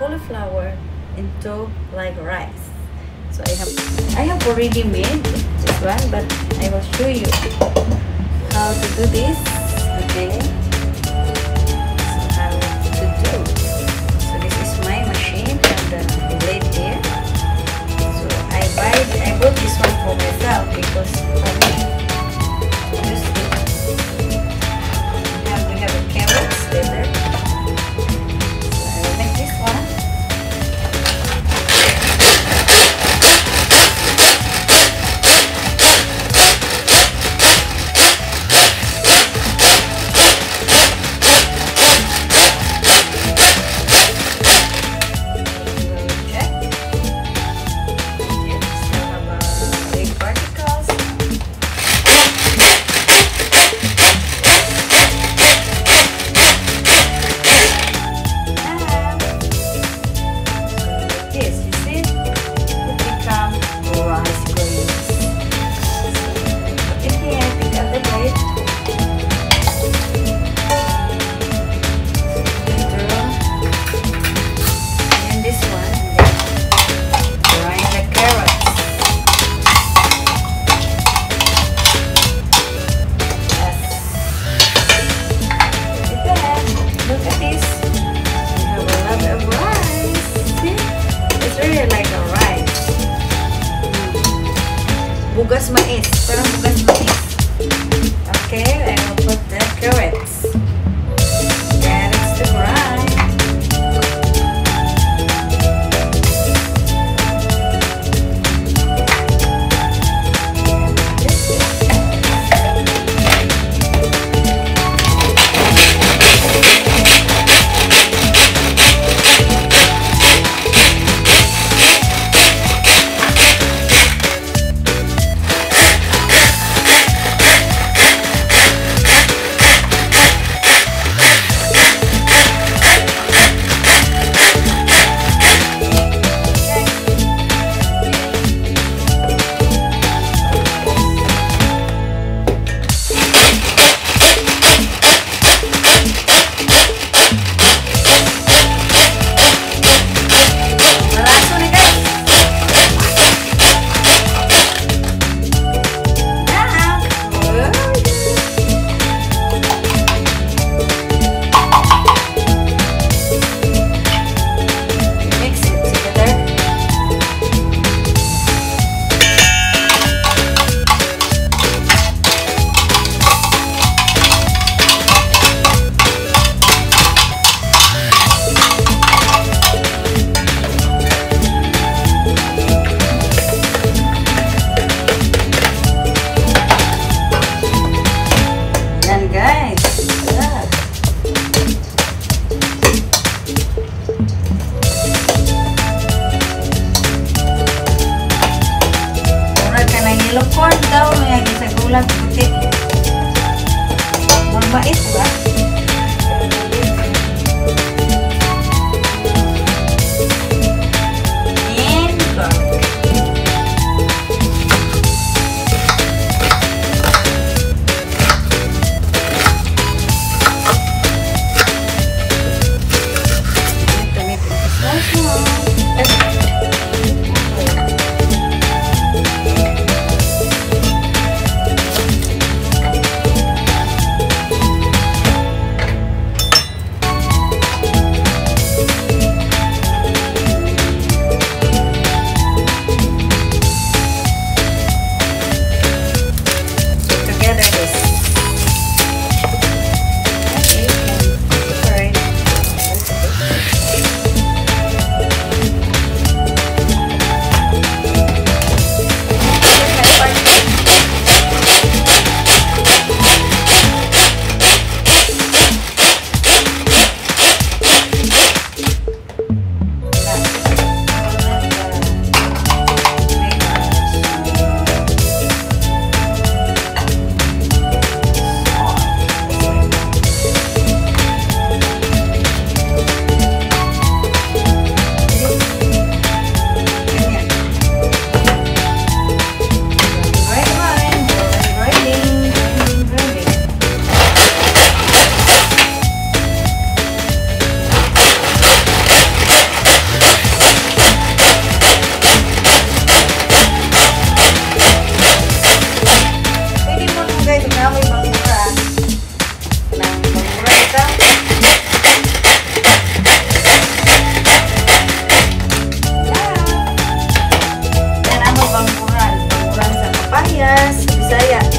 cauliflower into like rice. So I have I have already made this one, but I will show you how to do this. Okay. So how to do. So this is my machine and uh, the blade here. So I buy I bought this one for myself because for me Plus mais. Pero sibuyas,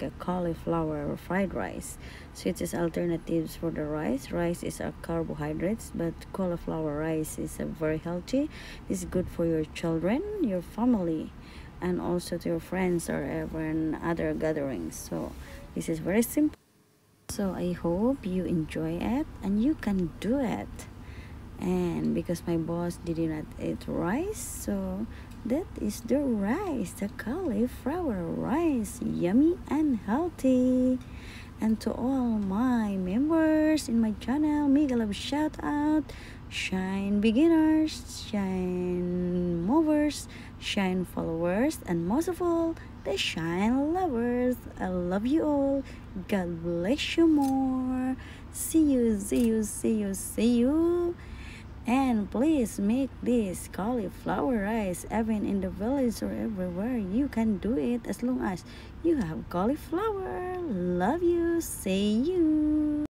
make a cauliflower or fried rice. So it is alternatives for the rice. Rice is a carbohydrates but cauliflower rice is a very healthy. It's good for your children your family and also to your friends or ever in other gatherings. So this is very simple. So i hope you enjoy it and you can do it. And because my boss did not eat rice so that is the rice the cauliflower rice yummy and healthy. And to all my members in my channel mega love shout out. Shine beginners shine movers shine followers and most of all the shine lovers. I love you all. God bless you more. See you see you see you see you and please make this cauliflower rice even in the village or everywhere. You can do it as long as you have cauliflower. Love you. See you